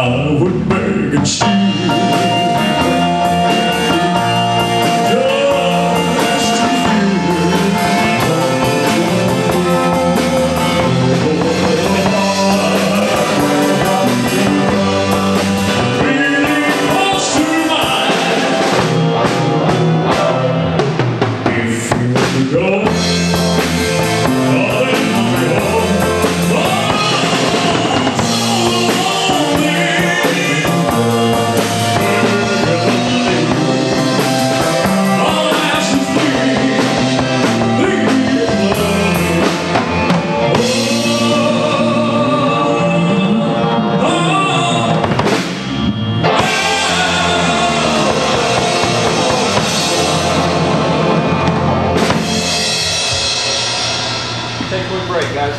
I would beg and steal Break, guys.